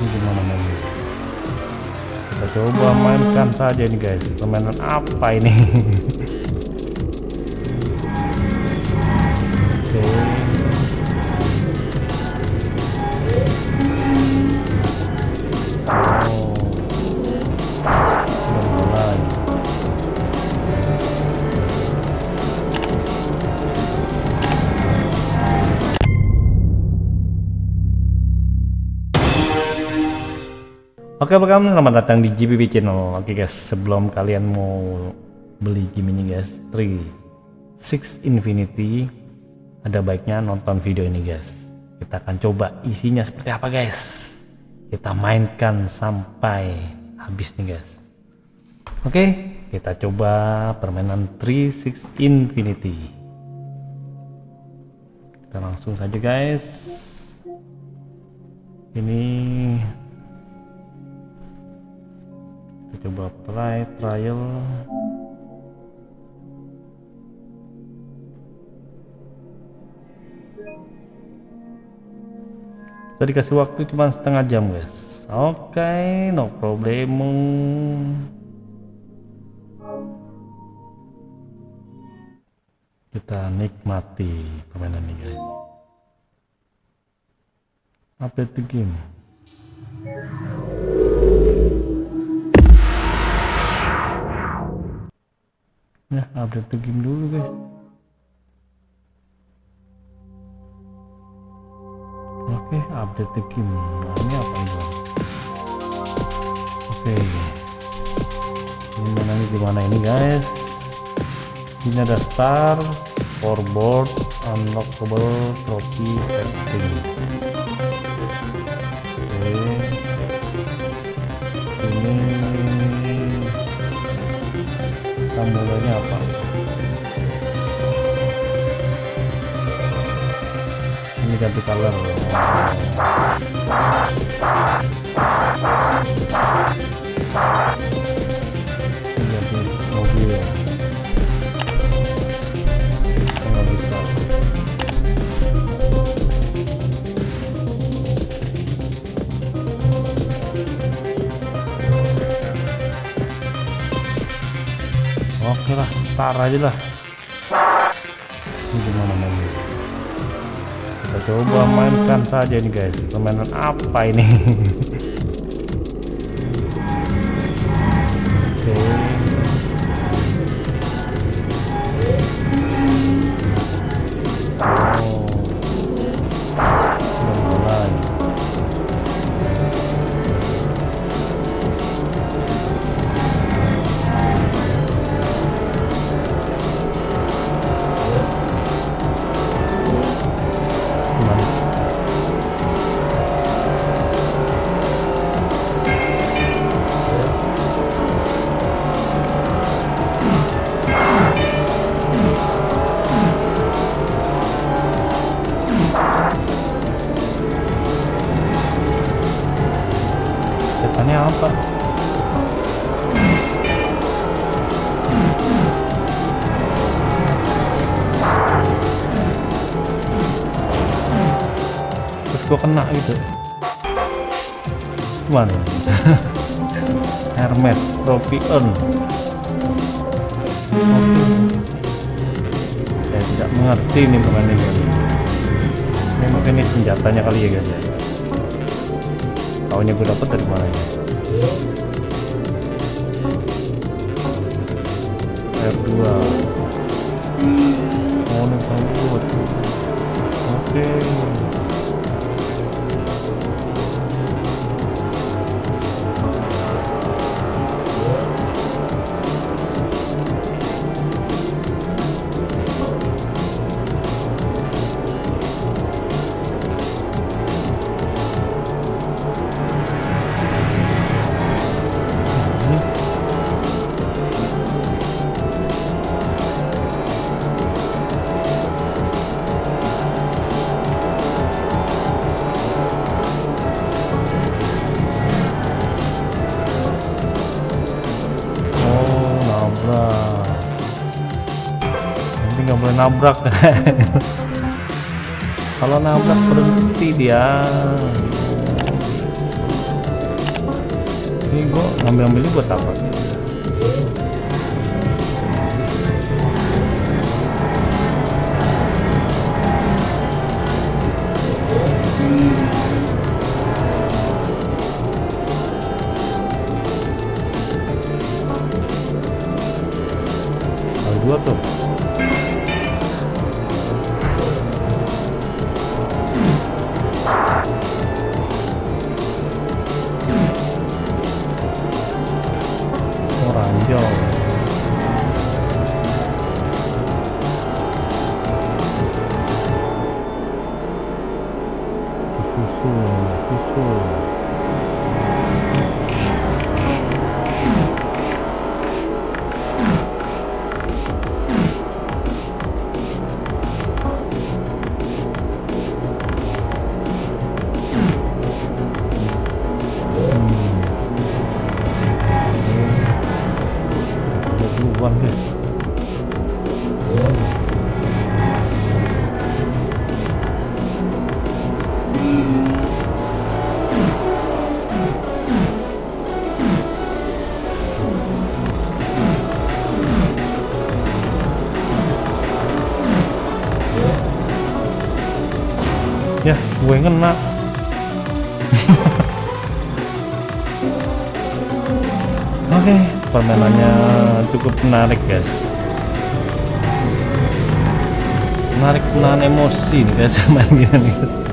ini gimana mainnya kita coba mainkan saja ini guys. Permainan apa ini Oke, apa kabar? Selamat datang di GBB Channel. Oke guys, sebelum kalian mau beli game ini guys, 3 Six Infinity, ada baiknya nonton video ini guys. Kita akan coba isinya seperti apa guys. Kita mainkan sampai habis nih guys. Oke, kita coba permainan 3 Six Infinity. Kita langsung saja guys. Ini kita coba try trial. Kita dikasih waktu cuma setengah jam guys. Oke okay, no problem. Kita nikmati permainan ini guys. Update the game ya update the game dulu guys. Oke update the game. Nah ini apa ini oke. Ini mana ini? Di mana ini guys? Ini ada star scoreboard unlockable trophy setting kita mulainya apa? Ini ganti color ini oke lah start aja lah. Ini gimana mainnya kita coba mainkan saja ini guys. Permainan apa ini Tropion Oke. saya tidak mengerti ini permainan ini. Ini mungkin ini senjatanya kali ya guys ya. Taunya gue dapet dari mana ya R2 oh ini oke. Oh, nabrak. Kalau nabrak berhenti dia. ini buat apa dua tuh ya gue kena. Oke okay, permainannya cukup menarik guys. Menarik menahan emosi nih guys main gini nih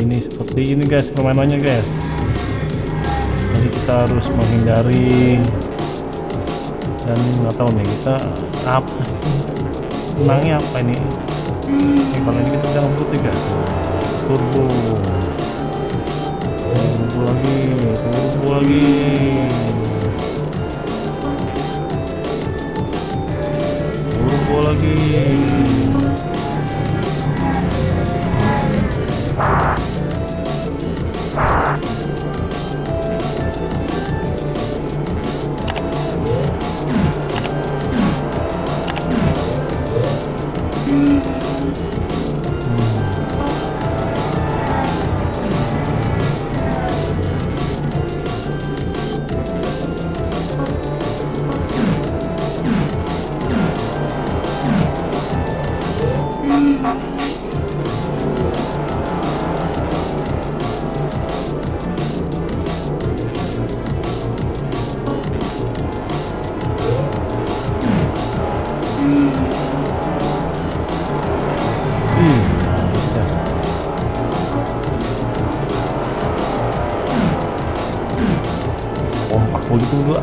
ini seperti ini guys permainannya guys. Jadi kita harus menghindari dan nggak tahu nih kita apa menangnya apa ini? Ini kalau ini kita jangan putih guys. Turbo. Turbo lagi turbo lagi. Turbo lagi Mm-hmm. kompak begitu gua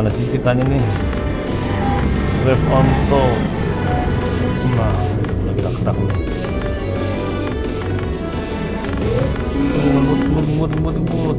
gimana sih ceritanya nih? Rev Onto nah lagi tak kerak nih. Ngebut ngebut ngebut ngebut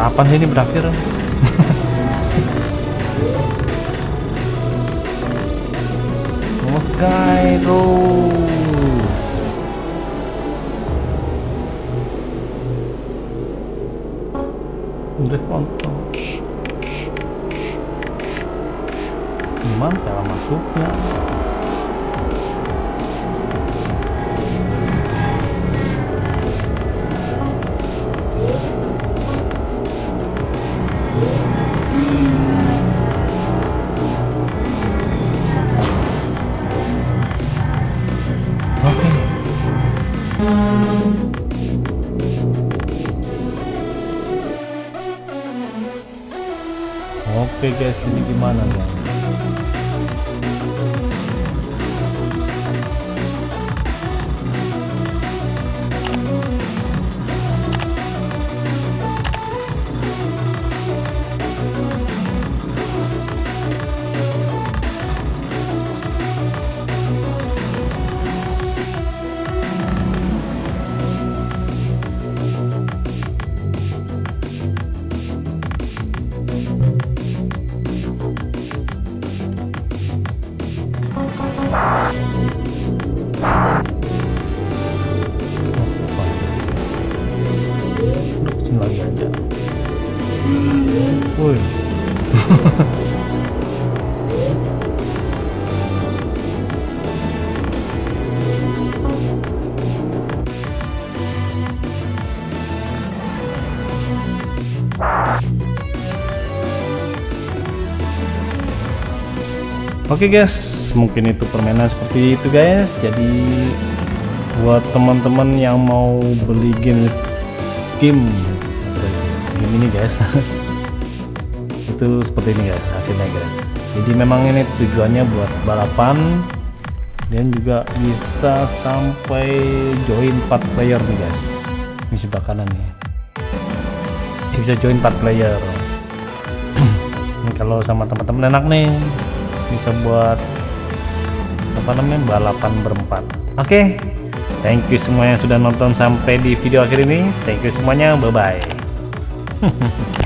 kapan sih ini berakhir? Hokkaido udah kontol. Gimana cara masuknya Oke guys, ini gimana nih? Oke okay guys, mungkin itu permainan seperti itu guys. Jadi buat teman-teman yang mau beli game game game ini guys. Itu seperti ini guys hasilnya guys. Jadi memang ini tujuannya buat balapan dan juga bisa sampai join 4 player nih guys. Ini sebelah kanan nih. Bisa join 4 player. Kalau sama teman-teman enak nih bisa buat apa namanya balapan berempat oke okay. Thank you semua yang sudah nonton sampai di video akhir ini. Thank you semuanya. Bye bye.